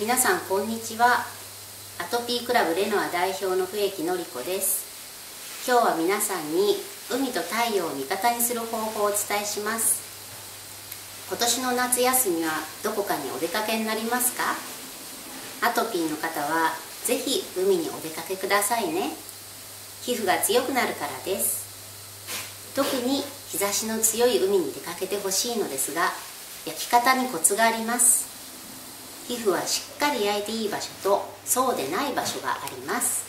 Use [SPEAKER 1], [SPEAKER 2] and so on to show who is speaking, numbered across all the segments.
[SPEAKER 1] 皆さんこんにちは。アトピークラブレノア代表の笛木のり子です。今日は皆さんに海と太陽を味方にする方法をお伝えします。今年の夏休みはどこかにお出かけになりますか？アトピーの方はぜひ海にお出かけくださいね。皮膚が強くなるからです。特に日差しの強い海に出かけてほしいのですが焼き方にコツがあります。皮膚はしっかり焼いていい場所とそうでない場所があります。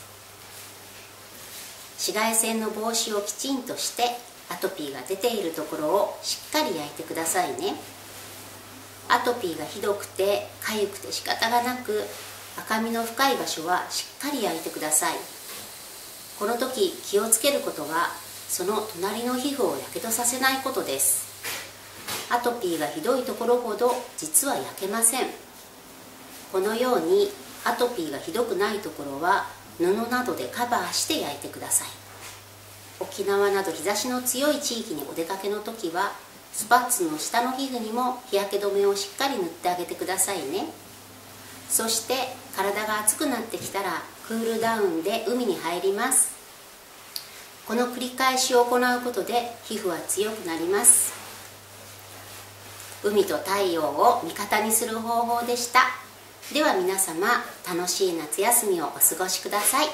[SPEAKER 1] 紫外線の防止をきちんとしてアトピーが出ているところをしっかり焼いてくださいね。アトピーがひどくて痒くて仕方がなく赤みの深い場所はしっかり焼いてください。この時気をつけることはその隣の皮膚をやけどさせないことです。アトピーがひどいところほど実は焼けません。このようにアトピーがひどくないところは布などでカバーして焼いてください。沖縄など日差しの強い地域にお出かけの時はスパッツの下の皮膚にも日焼け止めをしっかり塗ってあげてくださいね。そして体が熱くなってきたらクールダウンで海に入ります。この繰り返しを行うことで皮膚は強くなります。海と太陽を味方にする方法でした。では皆様楽しい夏休みをお過ごしください。